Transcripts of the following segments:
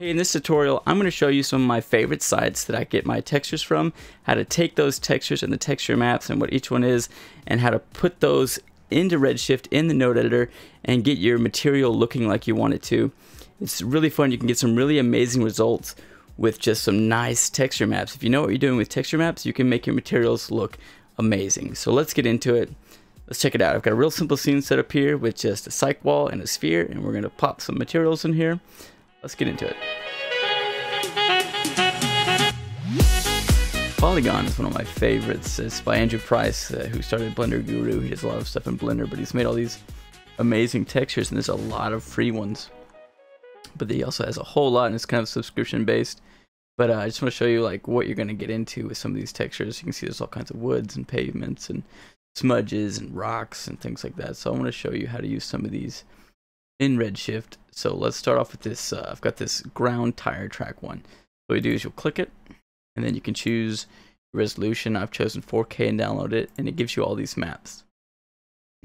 Hey, in this tutorial, I'm going to show you some of my favorite sites that I get my textures from, how to take those textures and the texture maps and what each one is, and how to put those into Redshift in the node editor and get your material looking like you want it to. It's really fun. You can get some really amazing results with just some nice texture maps. If you know what you're doing with texture maps, you can make your materials look amazing. So let's get into it. Let's check it out. I've got a real simple scene set up here with just a psych wall and a sphere, and we're going to pop some materials in here. Let's get into it. Poliigon is one of my favorites. It's by Andrew Price, uh, who started Blender Guru. He does a lot of stuff in Blender, but he's made all these amazing textures, and there's a lot of free ones. But he also has a whole lot, and it's kind of subscription based. But uh, I just want to show you like what you're going to get into with some of these textures. You can see there's all kinds of woods and pavements and smudges and rocks and things like that. So I want to show you how to use some of these in Redshift. So let's start off with this. Uh, I've got this ground tire track one. What you do is you'll click it, and then you can choose resolution. I've chosen 4K and download it, and it gives you all these maps.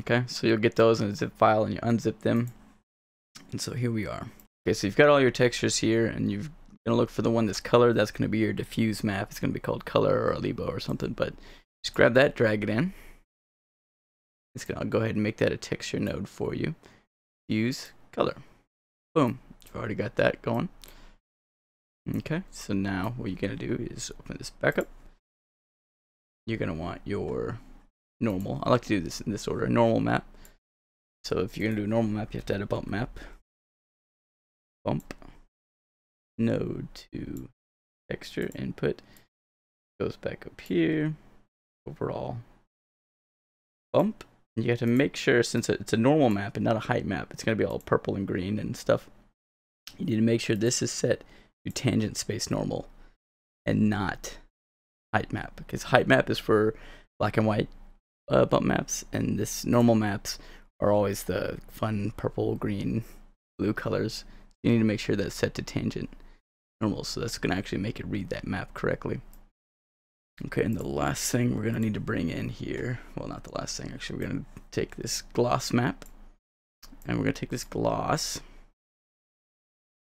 Okay, so you'll get those in a zip file, and you unzip them. And so here we are. Okay, so you've got all your textures here, and you're gonna look for the one that's colored. That's gonna be your diffuse map. It's gonna be called color or albedo or something. But just grab that, drag it in. It's gonna I'll go ahead and make that a texture node for you use color. Boom. You've already got that going. Okay, so now what you're going to do is open this back up. You're going to want your normal. I like to do this in this order. Normal map. So if you're going to do a normal map, you have to add a bump map. Bump. Node to texture input. Goes back up here. Overall. Bump you have to make sure, since it's a normal map and not a height map, it's going to be all purple and green and stuff. You need to make sure this is set to tangent space normal and not height map. Because height map is for black and white uh, bump maps, and this normal maps are always the fun purple, green, blue colors. You need to make sure that's set to tangent normal, so that's going to actually make it read that map correctly. Okay, and the last thing we're going to need to bring in here, well, not the last thing, actually, we're going to take this gloss map, and we're going to take this gloss,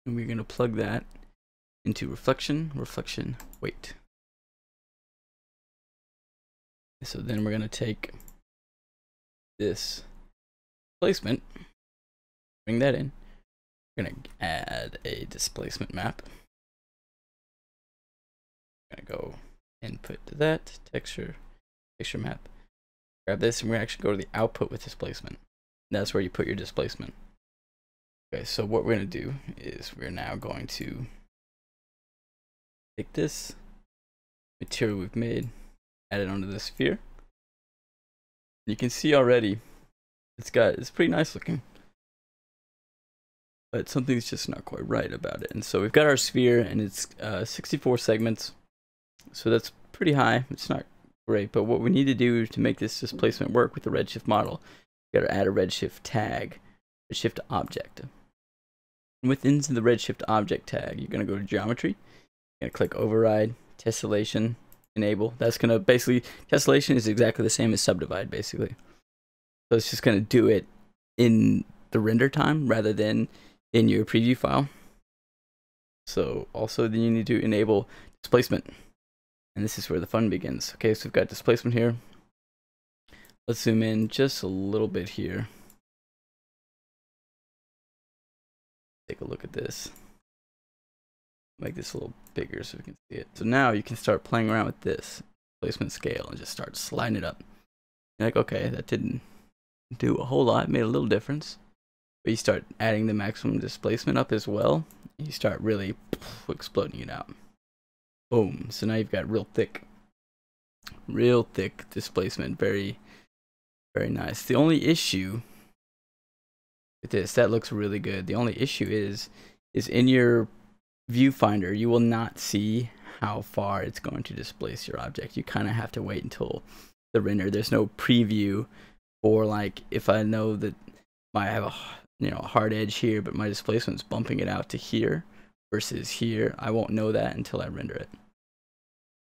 and we're going to plug that into reflection, reflection, weight. So then we're going to take this placement, bring that in, we're going to add a displacement map. We're going to go input to that, texture, texture map. Grab this and we're actually go to the output with displacement. That's where you put your displacement. Okay, so what we're going to do is we're now going to take this material we've made, add it onto the sphere. You can see already it's got it's pretty nice looking. But something's just not quite right about it. And so we've got our sphere and it's uh, 64 segments so that's pretty high. It's not great, but what we need to do to make this displacement work with the Redshift model, we got to add a Redshift tag, Redshift object. And within the Redshift object tag, you're going to go to geometry, you're to click override, tessellation, enable. That's going to basically, tessellation is exactly the same as subdivide, basically. So it's just going to do it in the render time rather than in your preview file. So also then you need to enable displacement. And this is where the fun begins. Okay, so we've got displacement here. Let's zoom in just a little bit here. Take a look at this. Make this a little bigger so we can see it. So now you can start playing around with this placement scale and just start sliding it up. You're like, okay, that didn't do a whole lot, made a little difference. But you start adding the maximum displacement up as well. You start really exploding it out. Boom. So now you've got real thick, real thick displacement. Very, very nice. The only issue with this, that looks really good. The only issue is, is in your viewfinder, you will not see how far it's going to displace your object. You kind of have to wait until the render. There's no preview or like if I know that I have a you know a hard edge here, but my displacement's bumping it out to here versus here, I won't know that until I render it.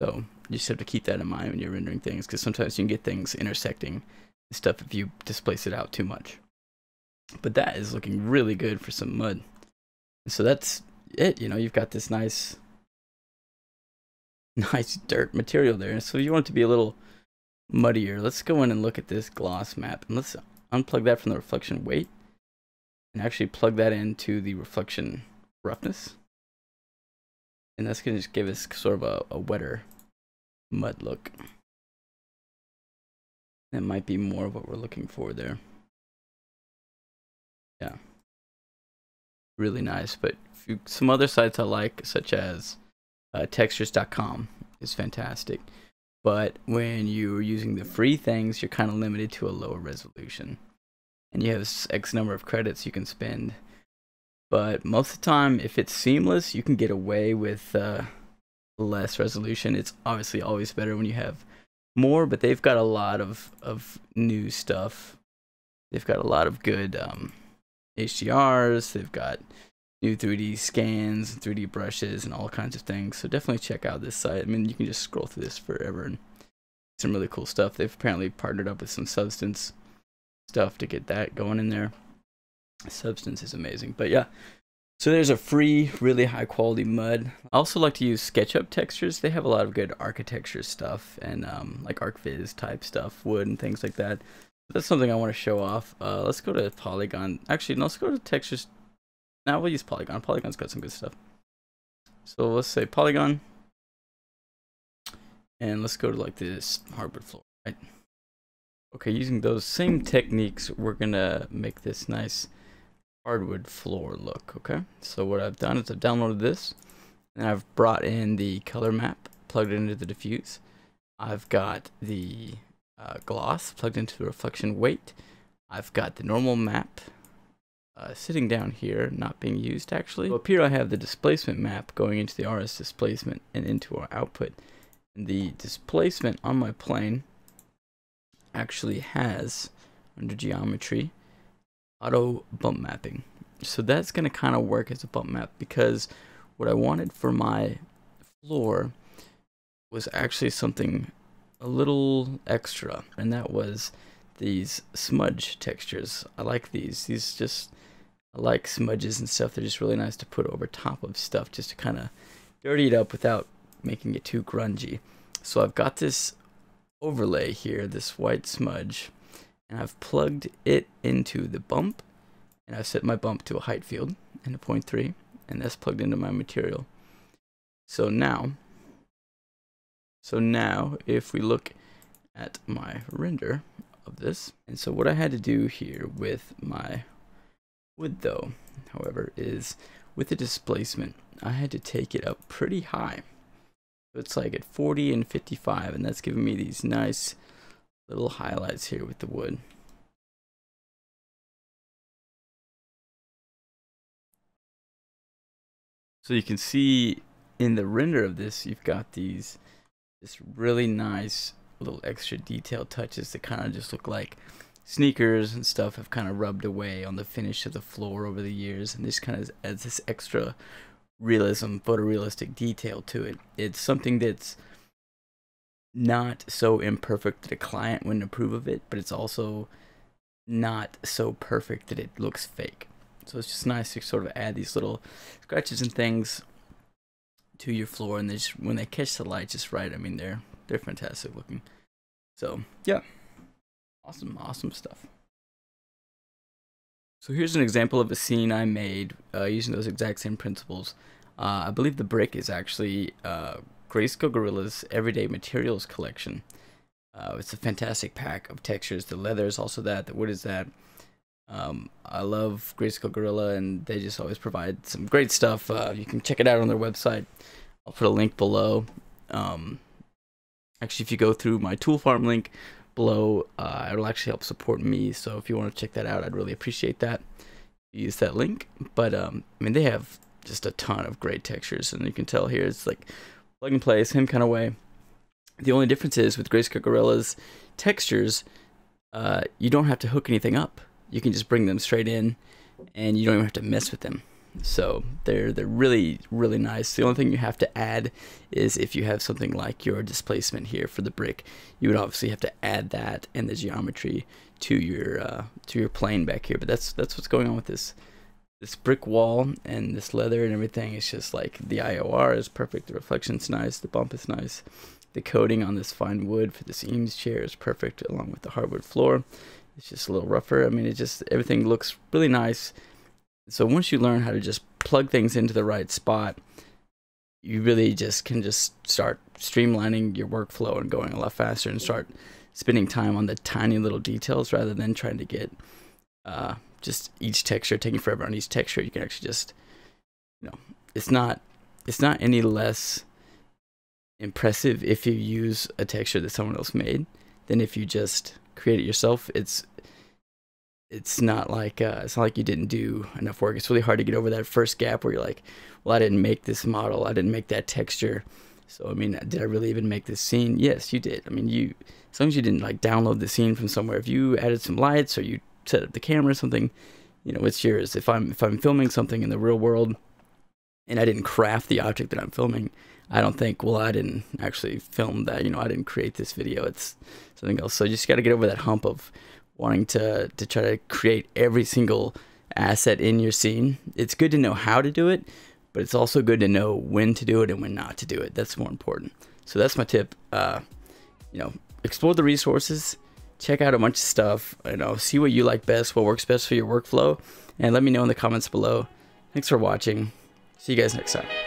So you just have to keep that in mind when you're rendering things because sometimes you can get things intersecting stuff if you displace it out too much. But that is looking really good for some mud. So that's it. You know, you've got this nice, nice dirt material there. So you want it to be a little muddier. Let's go in and look at this gloss map. And let's unplug that from the reflection weight and actually plug that into the reflection roughness. And that's going to just give us sort of a, a wetter mud look. That might be more of what we're looking for there. Yeah. Really nice. But some other sites I like, such as uh, textures.com, is fantastic. But when you're using the free things, you're kind of limited to a lower resolution. And you have X number of credits you can spend. But most of the time, if it's seamless, you can get away with uh, less resolution. It's obviously always better when you have more, but they've got a lot of, of new stuff. They've got a lot of good um, HDRs. They've got new 3D scans, 3D brushes, and all kinds of things. So definitely check out this site. I mean, you can just scroll through this forever and some really cool stuff. They've apparently partnered up with some Substance stuff to get that going in there. Substance is amazing. But yeah, so there's a free, really high quality mud. I also like to use SketchUp textures. They have a lot of good architecture stuff and um, like ArchViz type stuff, wood and things like that. That's something I want to show off. Uh, let's go to Poliigon. Actually, no, let's go to textures. Now we'll use Poliigon. Poliigon's got some good stuff. So let's say Poliigon. And let's go to like this hardwood floor, right? Okay, using those same techniques, we're gonna make this nice hardwood floor look, okay? So what I've done is I've downloaded this, and I've brought in the color map, plugged it into the diffuse. I've got the uh, gloss plugged into the reflection weight. I've got the normal map uh, sitting down here, not being used actually. So up here I have the displacement map going into the RS displacement and into our output. And the displacement on my plane actually has, under geometry, auto bump mapping. So that's going to kind of work as a bump map because what I wanted for my floor was actually something a little extra, and that was these smudge textures. I like these. These just, I like smudges and stuff. They're just really nice to put over top of stuff just to kind of dirty it up without making it too grungy. So I've got this overlay here, this white smudge, and I've plugged it into the bump, and I've set my bump to a height field and a 0.3, and that's plugged into my material. So now, so now if we look at my render of this, and so what I had to do here with my wood though, however, is with the displacement, I had to take it up pretty high. So it's like at 40 and 55, and that's giving me these nice little highlights here with the wood. So you can see in the render of this, you've got these this really nice little extra detail touches that kind of just look like sneakers and stuff have kind of rubbed away on the finish of the floor over the years, and this kind of adds this extra realism, photorealistic detail to it. It's something that's not so imperfect that a client wouldn't approve of it, but it's also not so perfect that it looks fake. So it's just nice to sort of add these little scratches and things to your floor, and they just when they catch the light just right, I mean they're they're fantastic looking. So yeah, awesome, awesome stuff. So here's an example of a scene I made uh, using those exact same principles. Uh, I believe the brick is actually uh, Grayscale Gorilla's Everyday Materials collection. Uh, it's a fantastic pack of textures. The leather is also that. The wood is that. Um, I love Grayscale Gorilla, and they just always provide some great stuff. Uh, you can check it out on their website. I'll put a link below. Um, actually, if you go through my Toolfarm link below, uh, it'll actually help support me. So if you want to check that out, I'd really appreciate that. Use that link. But um, I mean, they have just a ton of great textures, and you can tell here it's like plug and play, same kind of way. The only difference is with Grayscale Gorilla's textures, uh, you don't have to hook anything up you can just bring them straight in and you don't even have to mess with them. So they're they're really really nice. The only thing you have to add is if you have something like your displacement here for the brick, you would obviously have to add that and the geometry to your uh, to your plane back here. But that's that's what's going on with this this brick wall and this leather and everything. It's just like the IOR is perfect. The reflection's nice. The bump is nice. The coating on this fine wood for this Eames chair is perfect, along with the hardwood floor. It's just a little rougher. I mean, it just everything looks really nice. So once you learn how to just plug things into the right spot, you really just can just start streamlining your workflow and going a lot faster and start spending time on the tiny little details rather than trying to get uh, just each texture taking forever on each texture. You can actually just, you know, it's not it's not any less impressive if you use a texture that someone else made than if you just create it yourself. It's it's not like uh, it's not like you didn't do enough work. It's really hard to get over that first gap where you're like, well, I didn't make this model, I didn't make that texture. So I mean, did I really even make this scene? Yes, you did. I mean, you as long as you didn't like download the scene from somewhere, if you added some lights or you set up the camera or something, you know, it's yours. If I'm if I'm filming something in the real world and I didn't craft the object that I'm filming, I don't think, well, I didn't actually film that. You know, I didn't create this video. It's something else. So you just got to get over that hump of wanting to to try to create every single asset in your scene. It's good to know how to do it, but it's also good to know when to do it and when not to do it. That's more important. So that's my tip. Uh, you know, explore the resources, check out a bunch of stuff. You know, see what you like best, what works best for your workflow, and let me know in the comments below. Thanks for watching. See you guys next time.